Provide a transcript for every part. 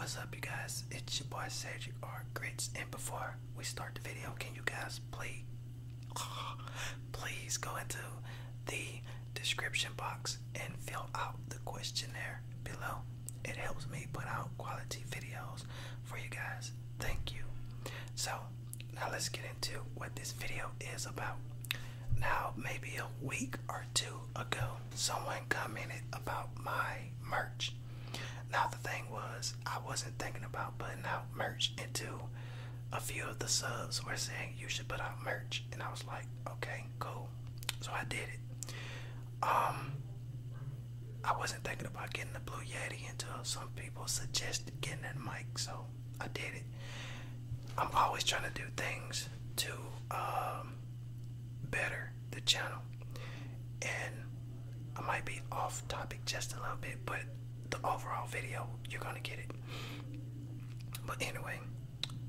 What's up, you guys? It's your boy Cedric R Grits, and before we start the video, can you guys please, please go into the description box and fill out the questionnaire below. It helps me put out quality videos for you guys. Thank you. So now let's get into what this video is about. Now, maybe a week or two ago, someone commented about my merch. Now, the thing was, I wasn't thinking about putting out merch until a few of the subs were saying you should put out merch, and I was like, okay, cool. So I did it. Um, I wasn't thinking about getting the Blue Yeti until some people suggested getting that mic, so I did it. I'm always trying to do things to um, better the channel, and I might be off topic just a little bit, but the overall video, you're gonna get it. But anyway,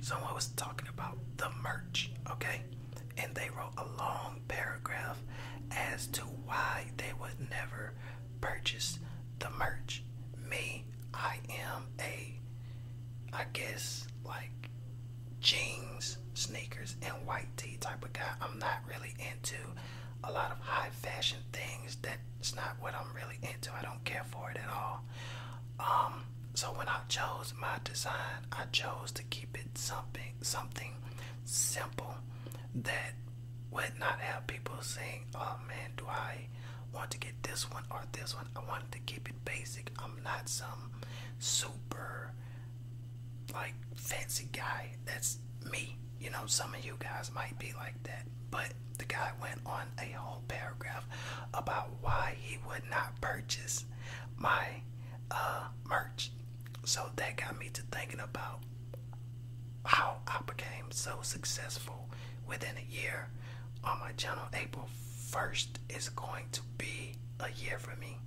someone was talking about the merch, okay? And they wrote a long paragraph as to why they would never purchase the merch. Me, I am a, I guess, like jeans, sneakers, and white tee type of guy. I'm not really into a lot of high fashion things. That's not what I'm really into. I don't care for it at all. Um, so when I chose my design, I chose to keep it something something simple that would not have people saying, "Oh man, do I want to get this one or this one?" I wanted to keep it basic. I'm not some super like fancy guy. That's me. You know, some of you guys might be like that. But the guy went on a whole paragraph about why he would not purchase my uh, merch. So that got me to thinking about how I became so successful within a year on my channel. April 1st is going to be a year for me.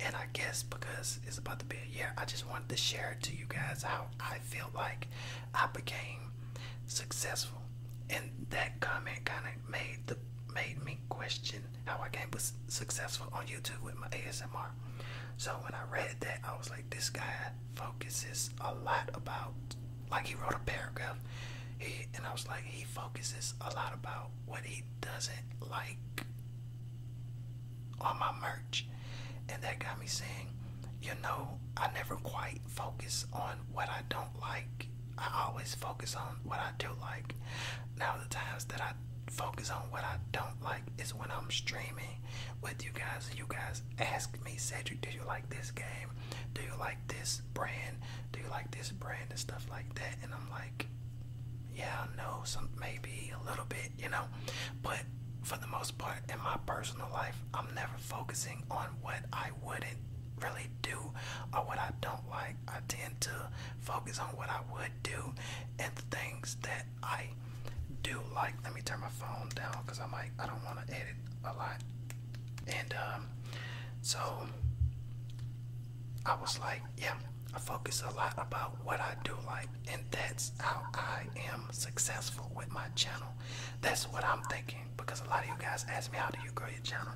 And I guess because it's about to be a year, I just wanted to share to you guys how I feel like I became successful. And that comment kind of made the made me question how I became successful on YouTube with my ASMR. So when I read that, I was like, this guy focuses a lot about, like he wrote a paragraph, he, and I was like, he focuses a lot about what he doesn't like on my merch. And that got me saying, you know, I never quite focus on what I don't like. I always focus on what I do like. Now, the times that I focus on what I don't like is when I'm streaming with you guys you guys ask me, Cedric, do you like this game? Do you like this brand? Do you like this brand and stuff like that? And I'm like, yeah, no, some maybe a little bit, you know. But for the most part, in my personal life, I'm never focusing on what I wouldn't really do or what I don't like. I tend to focus on what I would do and the things that I do like. Let me turn my phone down because I might I don't want to edit a lot. And um, so I was like, yeah, I focus a lot about what I do like, and that's how I am successful with my channel. That's what I'm thinking because a lot of you guys ask me how do you grow your channel,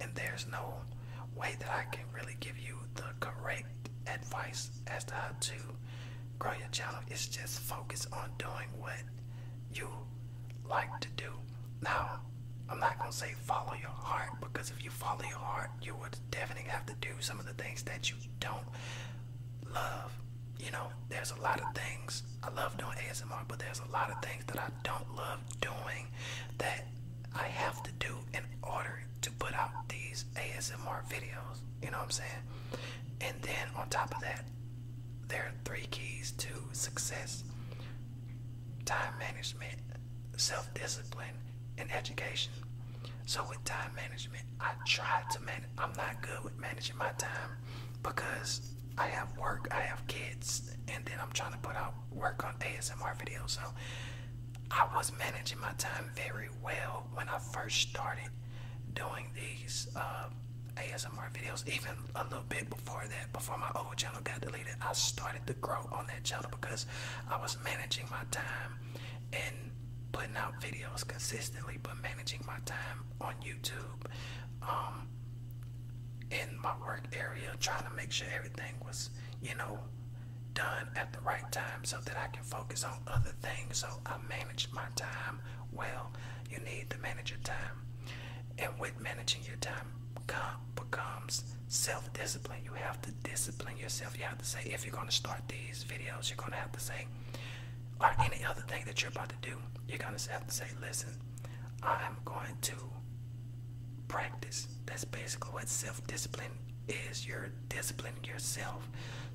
and there's no way that I can really give you the correct advice as to how to grow your channel. It's just focus on doing what you like to do. Now, I'm not gonna say follow your heart because if you follow your heart, you would definitely have to do some of the things that you don't love. You know, there's a lot of things I love doing ASMR, but there's a lot of things that I don't love doing that I have to do in order to put out these ASMR videos. You know what I'm saying? And then on top of that, there are three keys to success time management, self discipline, and education. So, with time management, I try to manage. I'm not good with managing my time because I have work, I have kids, and then I'm trying to put out work on ASMR videos. So, I was managing my time very well when I first started doing these uh, ASMR videos. Even a little bit before that, before my old channel got deleted, I started to grow on that channel because I was managing my time and putting out videos consistently, but managing my time on YouTube, um, in my work area, trying to make sure everything was, you know, done at the right time so that I can focus on other things. So I manage my time well. You need to manage your time. And with managing your time come, becomes self-discipline. You have to discipline yourself. You have to say, if you're going to start these videos, you're going to have to say, or any other thing that you're about to do, you're going to have to say, listen, I'm going to practice. That's basically what self-discipline is. You're disciplining yourself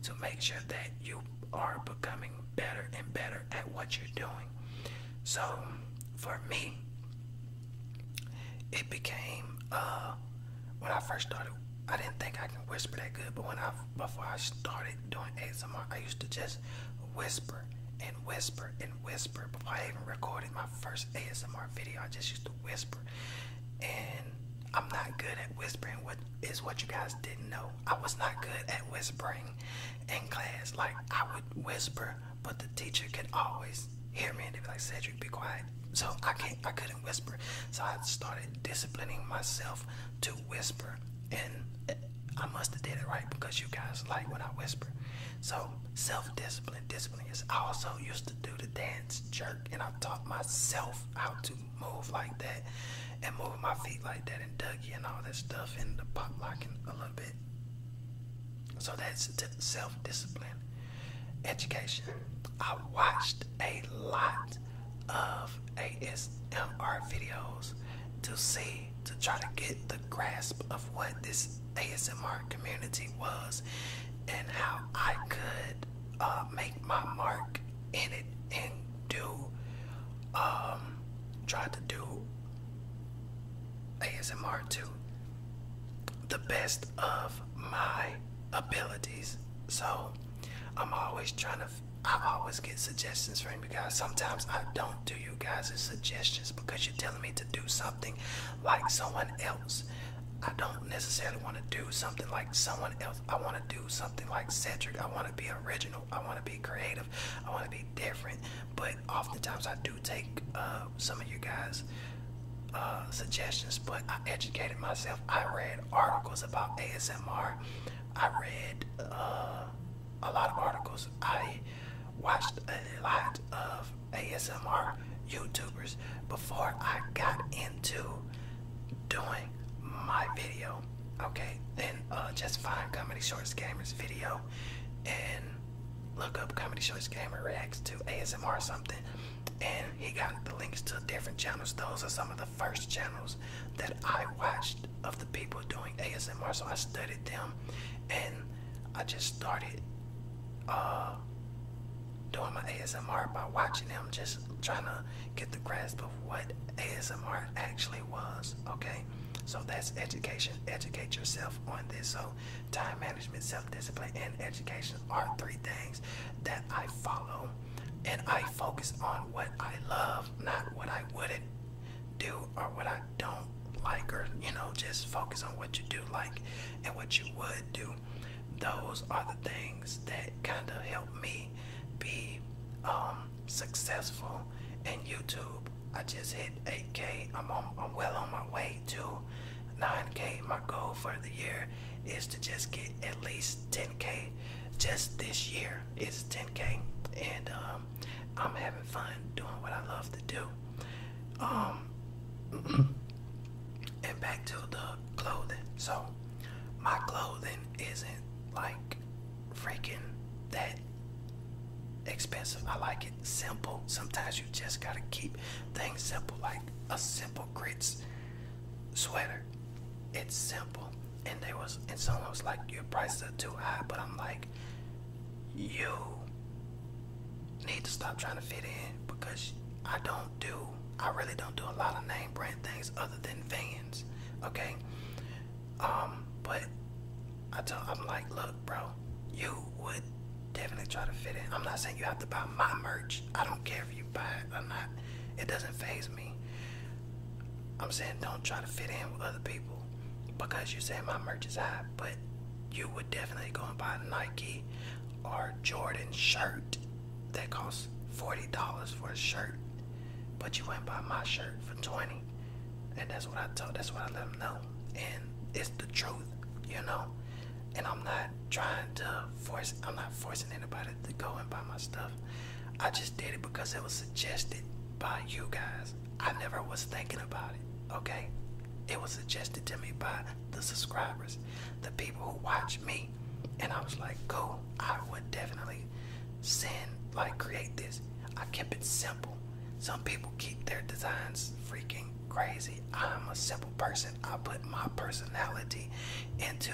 to make sure that you are becoming better and better at what you're doing. So, for me, it became uh, when I first started. I didn't think I can whisper that good, but when I before I started doing ASMR, I used to just whisper and whisper and whisper. Before I even recorded my first ASMR video, I just used to whisper, and I'm not good at whispering. What is what you guys didn't know? I was not good at whispering in class. Like I would whisper, but the teacher could always hear me and they'd be like, Cedric, be quiet. So I can't I couldn't whisper. So I started disciplining myself to whisper. And I must have did it right because you guys like when I whisper. So self-discipline, discipline is I also used to do the dance jerk and I taught myself how to move like that and move my feet like that and Dougie and all that stuff and the pop locking a little bit. So that's self-discipline. Education. I watched a lot of ASMR videos to see, to try to get the grasp of what this ASMR community was and how I could uh, make my mark in it and do, um, try to do ASMR to the best of my abilities. So I'm always trying to I always get suggestions from you guys. Sometimes I don't do you guys' suggestions because you're telling me to do something like someone else. I don't necessarily want to do something like someone else. I want to do something like Cedric. I want to be original. I want to be creative. I want to be different. But oftentimes I do take uh, some of you guys' uh, suggestions, but I educated myself. I read articles about ASMR. I read uh, a lot of articles. I watched a lot of ASMR YouTubers before I got into doing my video. Okay, then uh, just find Comedy Shorts Gamers video and look up Comedy Shorts Gamer reacts to ASMR or something. And he got the links to different channels. Those are some of the first channels that I watched of the people doing ASMR. So I studied them and I just started uh, doing my ASMR by watching them, just trying to get the grasp of what ASMR actually was. Okay, so that's education. Educate yourself on this. So, time management, self discipline, and education are three things that I follow, and I focus on what I love, not what I wouldn't do or what I don't like, or you know, just focus on what you do like and what you would do those are the things that kind of help me um, successful in YouTube. I just hit 8K. I'm on, I'm well on my way to 9K. My goal for the year is to just get at least 10K. Just this year is 10K, and um, I'm having fun doing what I love to do. Um, and back to the clothing. So my clothing isn't like freaking that expensive. I like it simple. Sometimes you just gotta keep things simple, like a simple grits sweater. It's simple. And there was and someone was like, Your prices are too high, but I'm like, you need to stop trying to fit in because I don't do I really don't do a lot of name brand things other than vans. Okay? Um, but I told I'm like, look, bro, you would definitely try to fit in. I'm not saying you have to buy my merch. I don't care if you buy it or not. It doesn't phase me. I'm saying don't try to fit in with other people because you say my merch is high, but you would definitely go and buy a Nike or Jordan shirt that costs forty dollars for a shirt, but you went buy my shirt for twenty, and that's what I told. That's what I let them know, and it's the truth, you know. And I'm not trying to force. I'm not forcing anybody to go and buy my stuff. I just did it because it was suggested by you guys. I never was thinking about it. Okay, it was suggested to me by the subscribers, the people who watch me, and I was like, cool. I would definitely send like create this. I kept it simple. Some people keep their designs freaking crazy. I'm a simple person. I put my personality into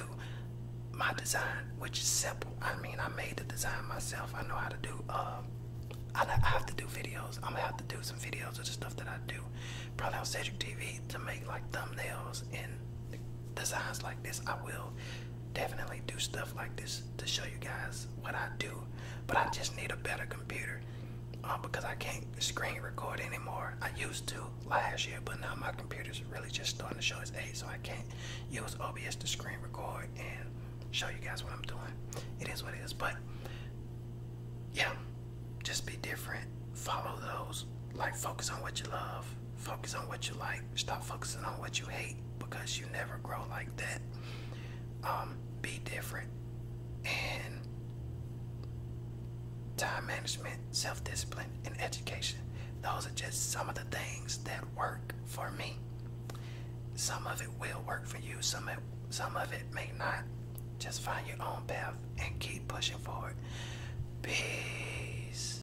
my design, which is simple. I mean, I made the design myself. I know how to do. Uh, I have to do videos. I'm gonna have to do some videos of the stuff that I do, probably on Cedric TV to make like thumbnails and designs like this. I will definitely do stuff like this to show you guys what I do. But I just need a better computer um, because I can't screen record anymore. I used to last year, but now my computer's really just starting to show its age, so I can't use OBS to screen record and show you guys what I'm doing. It is what it is, but yeah, just be different. Follow those. Like, focus on what you love. Focus on what you like. Stop focusing on what you hate because you never grow like that. Um, be different and time management, self discipline, and education. Those are just some of the things that work for me. Some of it will work for you, some of it, some of it may not. Just find your own path and keep pushing forward. Peace.